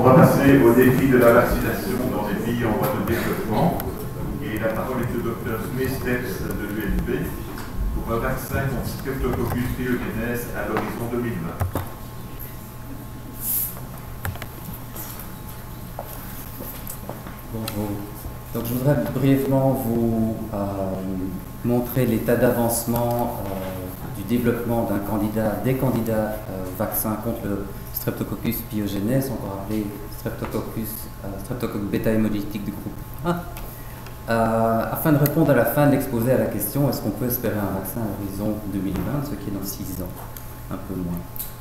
On va passer au défi de la vaccination dans les pays en voie de développement. Et la parole est au docteur Smith Steps de l'UNP pour un vaccin contre Streptococcus pyogenes à l'horizon 2020. Bonjour. Donc, je voudrais brièvement vous euh, montrer l'état d'avancement euh, du développement d'un candidat, des candidats euh, vaccins contre le Streptococcus pyogenes, encore appelé Streptococcus, Streptococcus beta hémolytique du groupe 1. afin de répondre à la fin de l'exposé à la question est-ce qu'on peut espérer un vaccin à l'horizon 2020, ce qui est dans 6 ans, un peu moins.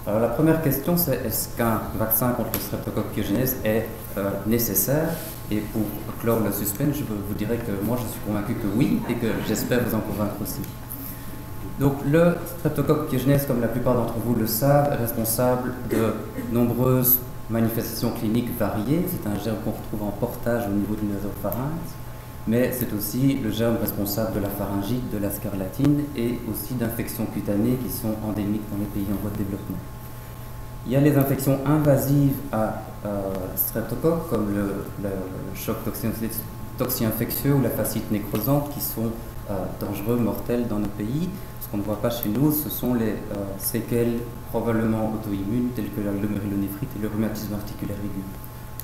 Alors la première question c'est est-ce qu'un vaccin contre le Streptococcus pyogenes est nécessaire? Et pour clore le suspense, je vous dirais que moi je suis convaincu que oui et que j'espère vous en convaincre aussi. Donc le streptocoque pyogenes, comme la plupart d'entre vous le savent, est responsable de nombreuses manifestations cliniques variées. C'est un germe qu'on retrouve en portage au niveau du nasopharynx, mais c'est aussi le germe responsable de la pharyngite, de la scarlatine et aussi d'infections cutanées qui sont endémiques dans les pays en voie de développement. Il y a les infections invasives à euh, streptocoque, comme le, choc toxi-infectieux ou la fascite nécrosante, qui sont euh, dangereux, mortels dans nos pays. Qu'on ne voit pas chez nous, ce sont les euh, séquelles probablement auto-immunes, telles que la glomérulonéphrite et le rhumatisme articulaire aigu.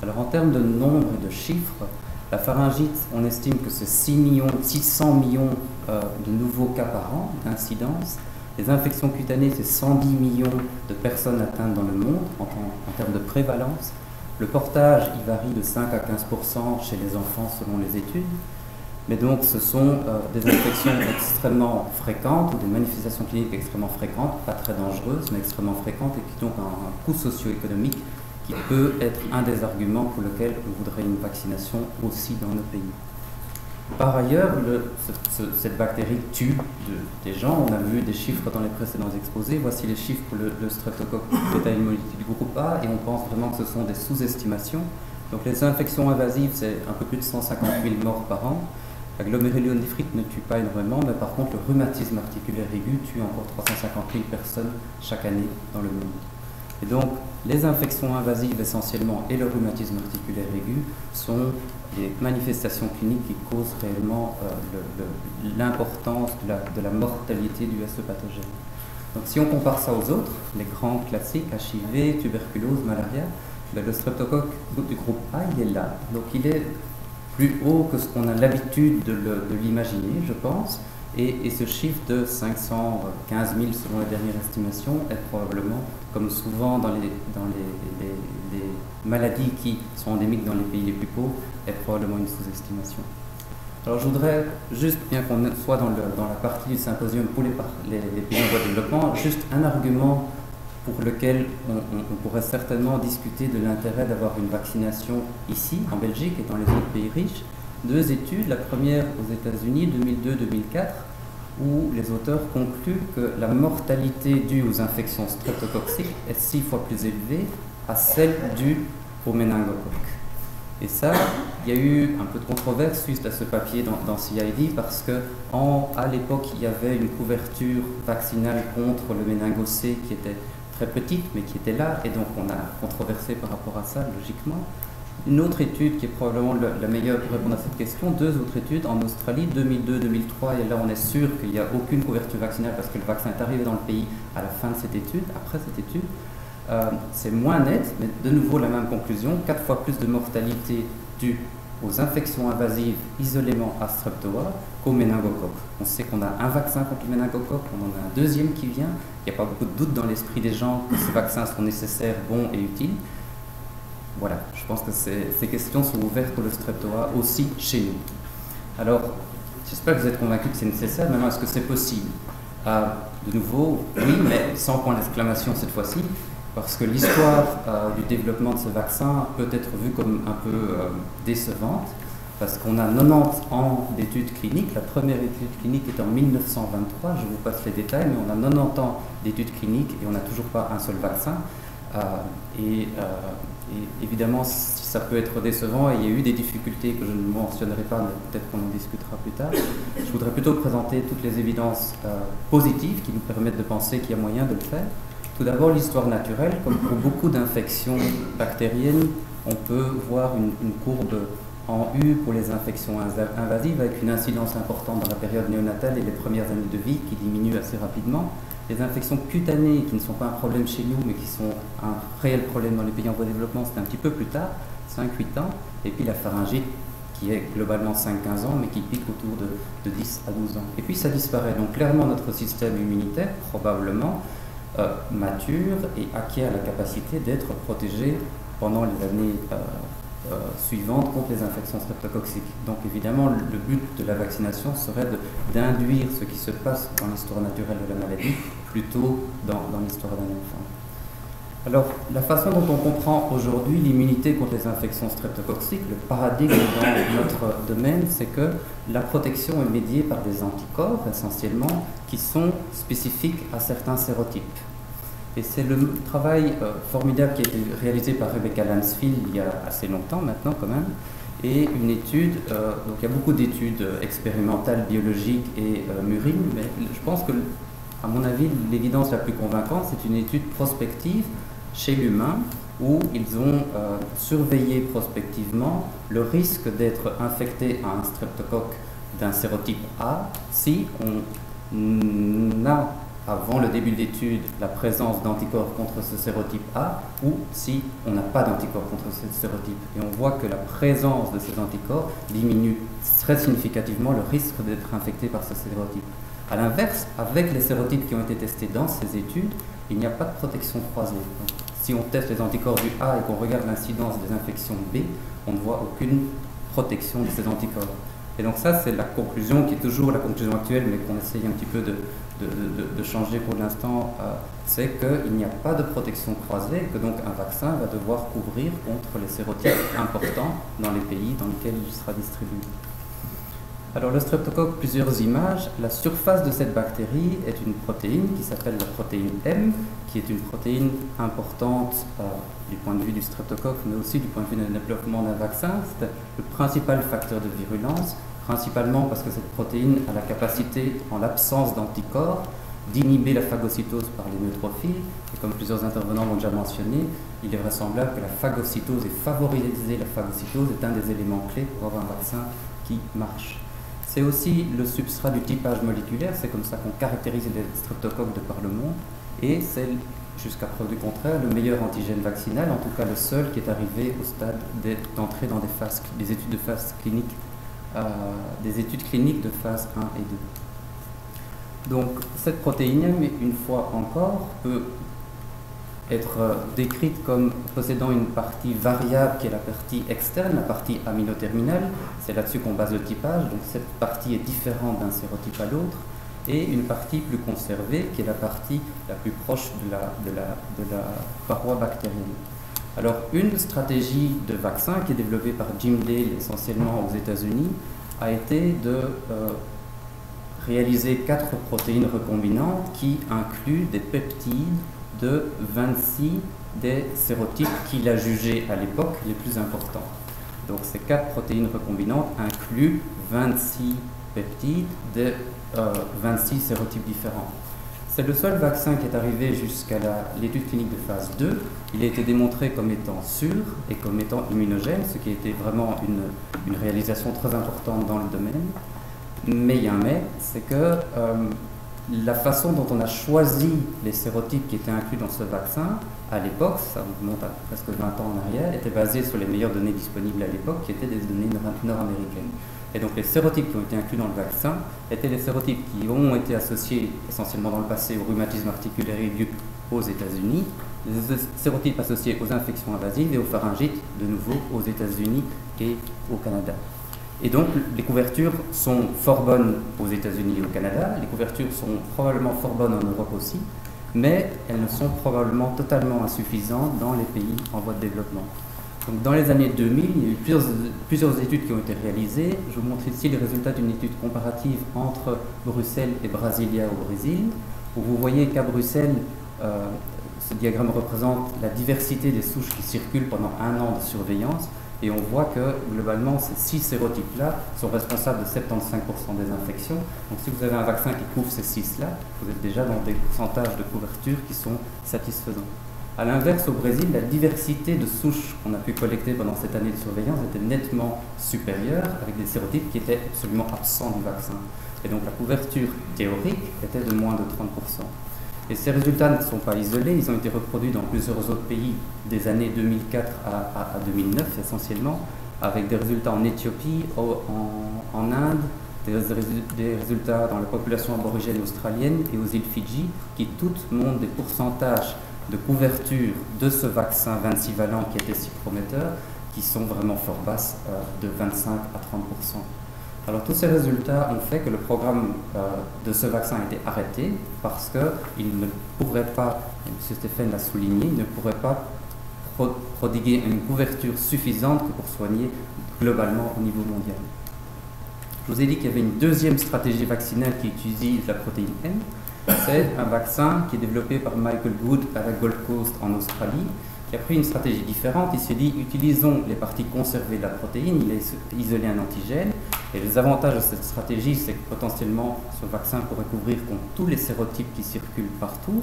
Alors en termes de nombre et de chiffres, la pharyngite, on estime que c'est 6 millions, 600 millions de nouveaux cas par an d'incidence. Les infections cutanées, c'est 110 millions de personnes atteintes dans le monde en, termes de prévalence. Le portage, il varie de 5 à 15% chez les enfants selon les études. Mais donc, ce sont euh, des infections extrêmement fréquentes ou des manifestations cliniques extrêmement fréquentes, pas très dangereuses, mais extrêmement fréquentes et qui ont un coût socio-économique qui peut être un des arguments pour lequel on voudrait une vaccination aussi dans nos pays. Par ailleurs, cette bactérie tue des gens. On a vu des chiffres dans les précédents exposés. Voici les chiffres pour le, le streptocoque bêta du groupe A et on pense vraiment que ce sont des sous-estimations. Donc les infections invasives, c'est un peu plus de 150 000 morts par an. La glomérulonéphrite ne tue pas énormément, mais par contre le rhumatisme articulaire aigu tue encore 350 000 personnes chaque année dans le monde. Et donc les infections invasives essentiellement et le rhumatisme articulaire aigu sont les manifestations cliniques qui causent réellement euh, l'importance de la, mortalité du SE pathogène. Donc si on compare ça aux autres, les grands classiques, HIV, tuberculose, malaria, ben, le streptocoque du groupe A, il est là. Donc il est plus haut que ce qu'on a l'habitude de l'imaginer, je pense. Et, ce chiffre de 515 000 selon les dernières estimations est probablement, comme souvent dans les, maladies qui sont endémiques dans les pays les plus pauvres, est probablement une sous-estimation. Alors je voudrais juste, bien qu'on soit dans, la partie du symposium pour les, les, pays en voie de développement, juste un argument pour lequel on, pourrait certainement discuter de l'intérêt d'avoir une vaccination ici, en Belgique et dans les autres pays riches, deux études. La première aux États-Unis, 2002-2004, où les auteurs concluent que la mortalité due aux infections streptococciques est six fois plus élevée à celle due au méningocoque. Et ça, il y a eu un peu de controverse suite à ce papier dans, CID parce que à l'époque, il y avait une couverture vaccinale contre le méningocé qui était très petite, mais qui était là, et donc on a controversé par rapport à ça, logiquement. Une autre étude qui est probablement la meilleure pour répondre à cette question, deux autres études en Australie, 2002-2003, et là on est sûr qu'il n'y a aucune couverture vaccinale parce que le vaccin est arrivé dans le pays à la fin de cette étude, après cette étude. Euh, c'est moins net, mais de nouveau la même conclusion, quatre fois plus de mortalité due aux infections invasives isolément à streptoa qu'au méningocoque. On sait qu'on a un vaccin contre le méningocoque, on en a un deuxième qui vient. Il n'y a pas beaucoup de doute dans l'esprit des gens que ces vaccins sont nécessaires, bons et utiles. Voilà, je pense que ces, questions sont ouvertes pour le streptoa aussi chez nous. Alors, j'espère que vous êtes convaincus que c'est nécessaire. Maintenant, est-ce que c'est possible? Ah, De nouveau, oui, mais sans point d'exclamation cette fois-ci, parce que l'histoire euh, du développement de ce vaccin peut être vue comme un peu euh, décevante, parce qu'on a 90 ans d'études cliniques. La première étude clinique est en 1923, je vous passe les détails, mais on a 90 ans d'études cliniques et on n'a toujours pas un seul vaccin. Euh, et et évidemment, ça peut être décevant et il y a eu des difficultés que je ne mentionnerai pas, mais peut-être qu'on en discutera plus tard. Je voudrais plutôt présenter toutes les évidences euh, positives qui nous permettent de penser qu'il y a moyen de le faire. Tout d'abord, l'histoire naturelle, comme pour beaucoup d'infections bactériennes, on peut voir une, courbe en U pour les infections invasives avec une incidence importante dans la période néonatale et les premières années de vie qui diminue assez rapidement. Les infections cutanées qui ne sont pas un problème chez nous mais qui sont un réel problème dans les pays en voie de développement, c'est un petit peu plus tard, 5-8 ans. Et puis la pharyngite qui est globalement 5-15 ans, mais qui pique autour de, 10 à 12 ans. Et puis ça disparaît. Donc clairement, notre système immunitaire, probablement, euh, mature et acquiert la capacité d'être protégé pendant les années euh, suivantes contre les infections streptococciques. Donc évidemment, le but de la vaccination serait d'induire ce qui se passe dans l'histoire naturelle de la maladie plutôt dans, dans l'histoire d'un enfant. Alors, la façon dont on comprend aujourd'hui l'immunité contre les infections streptococciques, le paradigme dans notre domaine, c'est que la protection est médiée par des anticorps essentiellement qui sont spécifiques à certains sérotypes. Et c'est le travail euh, formidable qui a été réalisé par Rebecca Lansfield il y a assez longtemps maintenant quand même, et une étude, euh, donc il y a beaucoup d'études expérimentales, biologiques et euh, murines, mais je pense que, à mon avis, l'évidence la plus convaincante, c'est une étude prospective chez l'humain où ils ont euh, surveillé prospectivement le risque d'être infecté à un streptocoque d'un sérotype A si on a, avant le début de l'étude, la présence d'anticorps contre ce sérotype A ou si on n'a pas d'anticorps contre ce sérotype. Et on voit que la présence de ces anticorps diminue très significativement le risque d'être infecté par ce sérotype. A l'inverse, avec les sérotypes qui ont été testés dans ces études, il n'y a pas de protection croisée. Si on teste les anticorps du A et qu'on regarde l'incidence des infections B, on ne voit aucune protection de ces anticorps. Et donc ça, c'est la conclusion qui est toujours la conclusion actuelle, mais qu'on essaye un petit peu de, changer pour l'instant, euh, c'est qu'il n'y a pas de protection croisée, que donc un vaccin va devoir couvrir contre les sérotypes importants dans les pays dans lesquels il sera distribué. Alors le streptocoque, plusieurs images. La surface de cette bactérie est une protéine qui s'appelle la protéine M, qui est une protéine importante euh, du point de vue du streptocoque, mais aussi du point de vue du développement d'un vaccin. C'est le principal facteur de virulence, principalement parce que cette protéine a la capacité, en l'absence d'anticorps, d'inhiber la phagocytose par les neutrophiles. Et comme plusieurs intervenants l'ont déjà mentionné, il est vraisemblable que la phagocytose et favoriser la phagocytose est un des éléments clés pour avoir un vaccin qui marche. C'est aussi le substrat du typage moléculaire, c'est comme ça qu'on caractérise les streptocoques de par le monde, et c'est jusqu'à preuve du contraire le meilleur antigène vaccinal, en tout cas le seul qui est arrivé au stade d'entrer dans des, phases, des études de phase clinique, euh, des études cliniques de phase 1 et 2. Donc cette protéine, une fois encore, peut être euh, décrite comme possédant une partie variable qui est la partie externe, la partie aminoterminale. C'est là-dessus qu'on base le typage. Donc cette partie est différente d'un sérotype à l'autre. Et une partie plus conservée qui est la partie la plus proche de la, paroi bactérienne. Alors une stratégie de vaccin qui est développée par Jim Dale essentiellement aux États-Unis a été de euh, réaliser quatre protéines recombinantes qui incluent des peptides de 26 des sérotypes qu'il a jugés à l'époque les plus importants. Donc ces quatre protéines recombinantes incluent 26 peptides de 26 euh, sérotypes différents. C'est le seul vaccin qui est arrivé jusqu'à l'étude clinique de phase 2. Il a été démontré comme étant sûr et comme étant immunogène, ce qui été vraiment une, une réalisation très importante dans le domaine. Mais il y a un mais, c'est que euh, la façon dont on a choisi les sérotypes qui étaient inclus dans ce vaccin, à l'époque, ça remonte à presque 20 ans en arrière, était basée sur les meilleures données disponibles à l'époque, qui étaient des données nord-américaines. Et donc les sérotypes qui ont été inclus dans le vaccin étaient les sérotypes qui ont été associés essentiellement dans le passé au rhumatisme articulaire aigu aux États-Unis, les sérotypes associés aux infections invasives et aux pharyngites, de nouveau aux États-Unis et au Canada. Et donc, les couvertures sont fort bonnes aux États-Unis et au Canada, les couvertures sont probablement fort bonnes en Europe aussi, mais elles ne sont probablement totalement insuffisantes dans les pays en voie de développement. Donc, dans les années 2000, il y a eu plusieurs, études qui ont été réalisées. Je vous montre ici les résultats d'une étude comparative entre Bruxelles et Brasilia au Brésil, où vous voyez qu'à Bruxelles, euh, ce diagramme représente la diversité des souches qui circulent pendant un an de surveillance. Et on voit que globalement, ces six sérotypes-là sont responsables de 75% des infections. Donc si vous avez un vaccin qui couvre ces six-là, vous êtes déjà dans des pourcentages de couverture qui sont satisfaisants. A l'inverse, au Brésil, la diversité de souches qu'on a pu collecter pendant cette année de surveillance était nettement supérieure, avec des sérotypes qui étaient absolument absents du vaccin. Et donc la couverture théorique était de moins de 30%. Et ces résultats ne sont pas isolés, ils ont été reproduits dans plusieurs autres pays des années 2004 à, 2009 essentiellement, avec des résultats en Éthiopie, en, Inde, des, résultats dans la population aborigène australienne et aux îles Fidji, qui toutes montrent des pourcentages de couverture de ce vaccin 26 valent qui était si prometteur, qui sont vraiment fort basses, euh, de 25 à 30 alors tous ces résultats ont fait que le programme euh, de ce vaccin a été arrêté parce qu'il ne pourrait pas, M. Stéphane l'a souligné, il ne pourrait pas prodiguer une couverture suffisante pour soigner globalement au niveau mondial. Je vous ai dit qu'il y avait une deuxième stratégie vaccinale qui utilise la protéine M. C'est un vaccin qui est développé par Michael Good à la Gold Coast en Australie qui a pris une stratégie différente. Il s'est dit, utilisons les parties conservées de la protéine, il a isolé un antigène. Et les avantages de cette stratégie, c'est que potentiellement, ce vaccin pourrait couvrir contre tous les sérotypes qui circulent partout.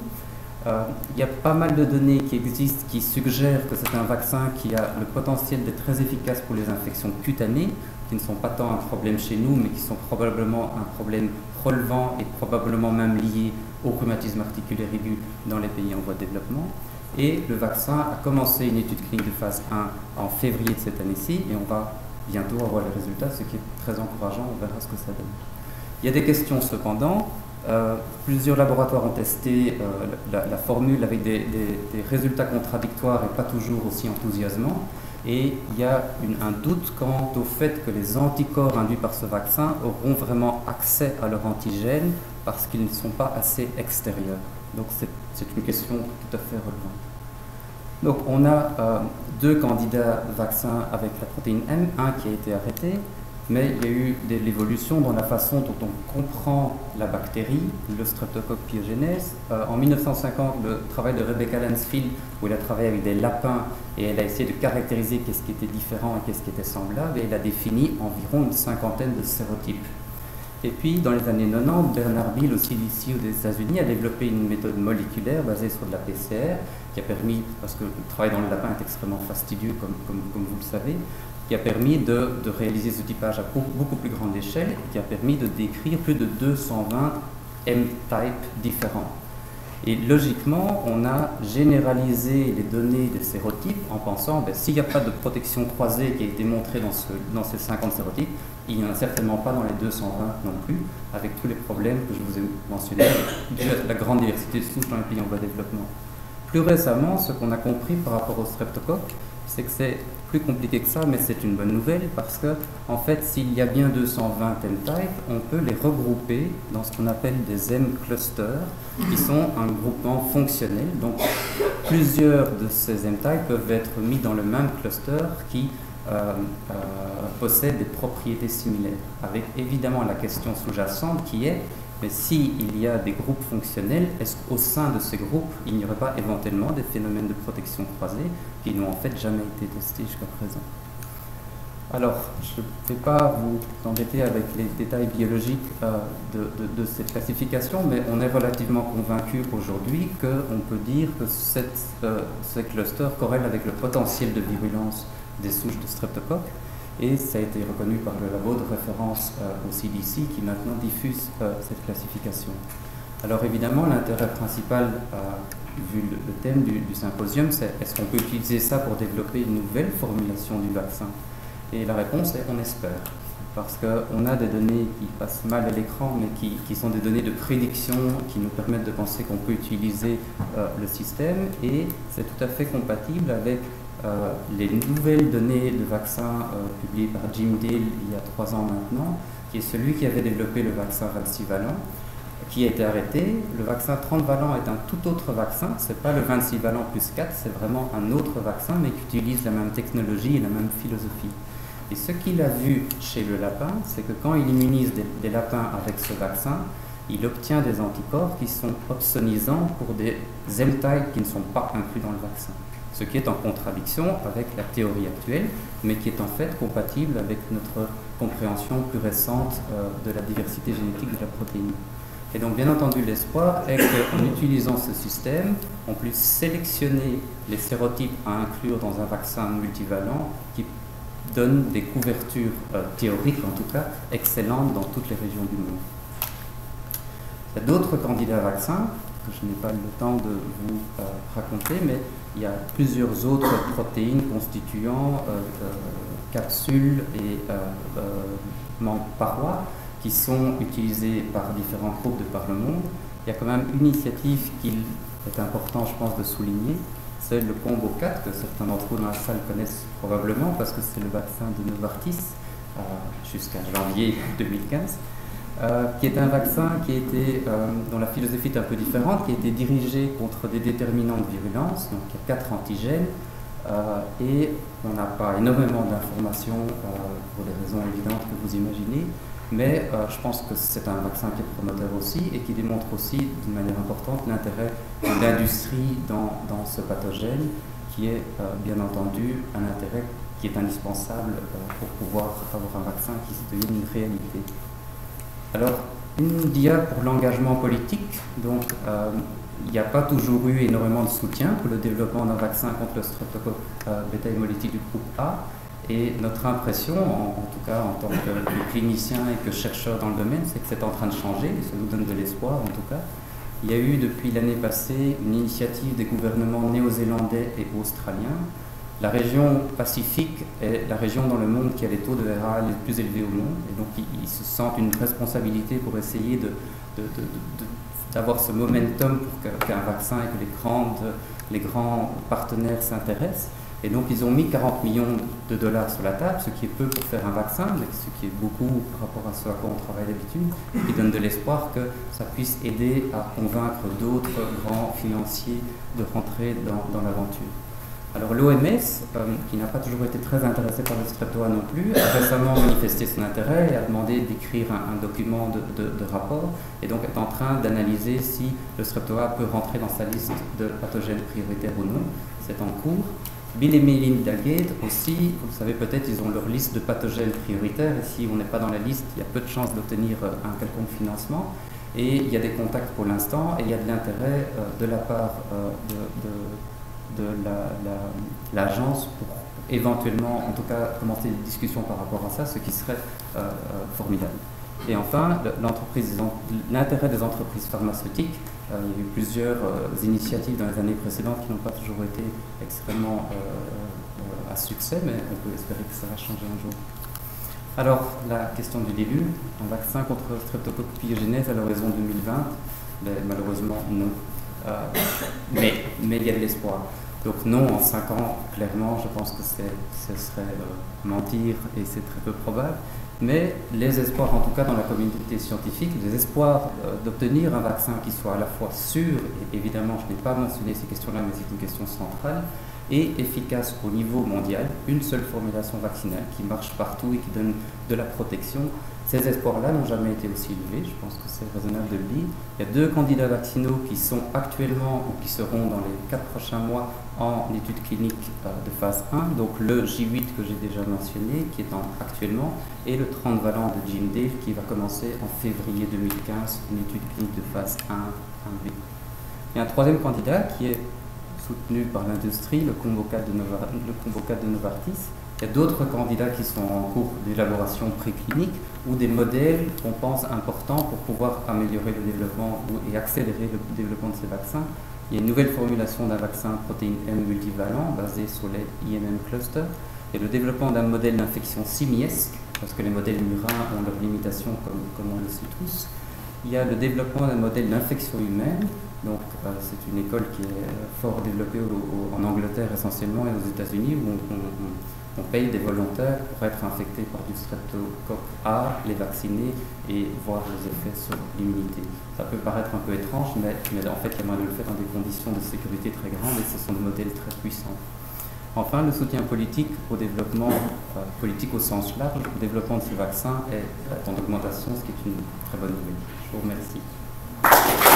Euh, il y a pas mal de données qui existent qui suggèrent que c'est un vaccin qui a le potentiel d'être très efficace pour les infections cutanées, qui ne sont pas tant un problème chez nous, mais qui sont probablement un problème relevant et probablement même lié au rhumatisme articulaire aigu dans les pays en voie de développement. Et le vaccin a commencé une étude clinique de phase 1 en février de cette année-ci et on va bientôt avoir les résultats, ce qui est très encourageant, on verra ce que ça donne. Il y a des questions cependant. Euh, plusieurs laboratoires ont testé euh, la, formule avec des, résultats contradictoires et pas toujours aussi enthousiasmants. Et il y a un doute quant au fait que les anticorps induits par ce vaccin auront vraiment accès à leur antigène parce qu'ils ne sont pas assez extérieurs. Donc c'est une question tout à fait relevante. Donc on a euh, deux candidats vaccins avec la protéine M, un qui a été arrêté, mais il y a eu de l'évolution dans la façon dont on comprend la bactérie, le Streptococcus pyogenes. Euh, en 1950, le travail de Rebecca Lansfield, où elle a travaillé avec des lapins et elle a essayé de caractériser qu'est-ce qui était différent et qu'est-ce qui était semblable, et elle a défini environ une cinquantaine de sérotypes. Et puis, dans les années 90, Bernard Bill, aussi ici aux États-Unis, a développé une méthode moléculaire basée sur de la PCR, qui a permis, parce que le travail dans le lapin est extrêmement fastidieux, comme, vous le savez, qui a permis de, réaliser ce typage à beaucoup plus grande échelle, qui a permis de décrire plus de 220 M-types différents. Et logiquement, on a généralisé les données des sérotypes en pensant, ben, s'il n'y a pas de protection croisée qui a été montrée dans, dans ces 50 sérotypes, il n'y en a certainement pas dans les 220 non plus, avec tous les problèmes que je vous ai mentionnés, la grande diversité de souches dans les pays en voie de développement. Plus récemment, ce qu'on a compris par rapport au streptocoque, c'est que c'est plus compliqué que ça, mais c'est une bonne nouvelle parce que, en fait, s'il y a bien 220 M-types, on peut les regrouper dans ce qu'on appelle des M-clusters, qui sont un groupement fonctionnel. Donc, plusieurs de ces M-types peuvent être mis dans le même cluster qui euh, euh, possède des propriétés similaires, avec évidemment la question sous-jacente qui est mais s'il y a des groupes fonctionnels, est-ce qu'au sein de ces groupes, il n'y aurait pas éventuellement des phénomènes de protection croisée qui n'ont en fait jamais été testés jusqu'à présent? Alors, je ne vais pas vous embêter avec les détails biologiques euh, de, cette classification, mais on est relativement convaincu aujourd'hui qu'on peut dire que cette, ces clusters corrèlent avec le potentiel de virulence des souches de streptocoque. Et ça a été reconnu par le labo de référence euh, au CDC qui maintenant diffuse euh, cette classification. Alors évidemment, l'intérêt principal, euh, vu le, thème du, symposium, c'est est-ce qu'on peut utiliser ça pour développer une nouvelle formulation du vaccin? Et la réponse est on espère. Parce qu'on a des données qui passent mal à l'écran, mais qui, qui, sont des données de prédiction qui nous permettent de penser qu'on peut utiliser le système. Et c'est tout à fait compatible avec euh, les nouvelles données de vaccin euh, publiées par Jim Dale il y a trois ans maintenant, qui est celui qui avait développé le vaccin 26 valent, qui a été arrêté. Le vaccin 30 valent est un tout autre vaccin, ce n'est pas le 26 valent plus 4, c'est vraiment un autre vaccin, mais qui utilise la même technologie et la même philosophie. Et ce qu'il a vu chez le lapin, c'est que quand il immunise des, des lapins avec ce vaccin, il obtient des anticorps qui sont opsonisants pour des M-types qui ne sont pas inclus dans le vaccin ce qui est en contradiction avec la théorie actuelle, mais qui est en fait compatible avec notre compréhension plus récente euh, de la diversité génétique de la protéine. Et donc, bien entendu, l'espoir est qu'en utilisant ce système, on puisse sélectionner les sérotypes à inclure dans un vaccin multivalent qui donne des couvertures euh, théoriques, en tout cas, excellentes dans toutes les régions du monde. Il y a d'autres candidats vaccins que je n'ai pas le temps de vous euh, raconter, mais il y a plusieurs autres protéines constituant euh, capsules et membres parois qui sont utilisés par différents groupes de par le monde. Il y a quand même une initiative qu'il est important, je pense, de souligner. C'est le Combo 4, que certains d'entre vous dans la salle connaissent probablement, parce que c'est le vaccin de Novartis euh, jusqu'à janvier 2015, euh, qui est un vaccin qui a été, euh, dont la philosophie est un peu différente, qui a été dirigé contre des déterminants de virulence, donc il y a quatre antigènes, et on n'a pas énormément d'informations pour des raisons évidentes que vous imaginez, mais euh, je pense que c'est un vaccin qui est promoteur aussi et qui démontre aussi d'une manière importante l'intérêt de l'industrie dans, dans, ce pathogène, qui est euh, bien entendu un intérêt qui est indispensable euh, pour pouvoir avoir un vaccin qui se devienne une réalité. Alors, une dia pour l'engagement politique. Donc, il n'y a pas toujours eu énormément de soutien pour le développement d'un vaccin contre le streptocoque bêta-hémolytique du groupe A. Et notre impression, en, tout cas en tant que, clinicien et que chercheur dans le domaine, c'est que c'est en train de changer, et ça nous donne de l'espoir en tout cas. Il y a eu depuis l'année passée une initiative des gouvernements néo-zélandais et australiens. La région Pacifique est la région dans le monde qui a les taux de RA les plus élevés au monde, et donc ils, se sentent une responsabilité pour essayer d'avoir ce momentum pour qu'un vaccin et que les, grands partenaires s'intéressent. Et donc ils ont mis 40 millions de dollars sur la table, ce qui est peu pour faire un vaccin, mais ce qui est beaucoup par rapport à ce à quoi on travaille d'habitude, qui donne de l'espoir que ça puisse aider à convaincre d'autres grands financiers de rentrer dans, l'aventure. Alors l'OMS, euh, qui n'a pas toujours été très intéressé par le streptoa non plus, a récemment manifesté son intérêt et a demandé d'écrire un, document de, rapport et donc est en train d'analyser si le streptoa peut rentrer dans sa liste de pathogènes prioritaires ou non. C'est en cours. Bill et Melinda Gates aussi, vous savez peut-être, ils ont leur liste de pathogènes prioritaires et si on n'est pas dans la liste, il y a peu de chances d'obtenir euh, un quelconque financement. Et il y a des contacts pour l'instant et il y a de l'intérêt euh, de la part de, l'agence pour éventuellement, en tout cas, commencer des discussions par rapport à ça, ce qui serait formidable. Et enfin, l'intérêt des entreprises pharmaceutiques euh, il y a eu plusieurs euh, initiatives dans les années précédentes qui n'ont pas toujours été extrêmement euh, à succès, mais on peut espérer que ça va changer un jour. Alors, la question du début, un vaccin contre streptocoque pyogénèse à l'horizon 2020 ben, Malheureusement, non. mais il y a de l'espoir. Donc non, en 5 ans, clairement, je pense que ce serait mentir et c'est très peu probable mais les espoirs, en tout cas dans la communauté scientifique, les espoirs euh, d'obtenir un vaccin qui soit à la fois sûr, et évidemment je n'ai pas mentionné ces questions-là, mais c'est une question centrale, et efficace au niveau mondial, une seule formulation vaccinale qui marche partout et qui donne de la protection. Ces espoirs-là n'ont jamais été aussi élevés, je pense que c'est raisonnable de le dire. Il y a deux candidats vaccinaux qui sont actuellement ou qui seront dans les quatre prochains mois en études cliniques euh, de phase 1, donc le J8 que j'ai déjà mentionné, qui est en, actuellement, et le 30 valent de Jim Dale qui va commencer en février 2015, une étude clinique de phase 1, 1B. Il y a un troisième candidat qui est soutenu par l'industrie, le Combo 4 de, de Novartis. Il y a d'autres candidats qui sont en cours d'élaboration préclinique ou des modèles qu'on pense importants pour pouvoir améliorer le développement et accélérer le développement de ces vaccins. Il y a une nouvelle formulation d'un vaccin protéine M multivalent basé sur les IMM cluster et le développement d'un modèle d'infection simiesque, parce que les modèles murins ont leurs limitations comme, comme on le sait tous. Il y a le développement d'un modèle d'infection humaine donc euh, c'est une école qui est fort développée en Angleterre essentiellement et aux États-Unis où on, paye des volontaires pour être infectés par du streptocoque A, les vacciner et voir les effets sur l'immunité. Ça peut paraître un peu étrange, mais, en fait il y a moyen de le faire dans des conditions de sécurité très grandes et ce sont des modèles très puissants. Enfin, le soutien politique au développement, euh, politique au sens large, au développement de ces vaccins est en augmentation, ce qui est une très bonne nouvelle. Je vous remercie.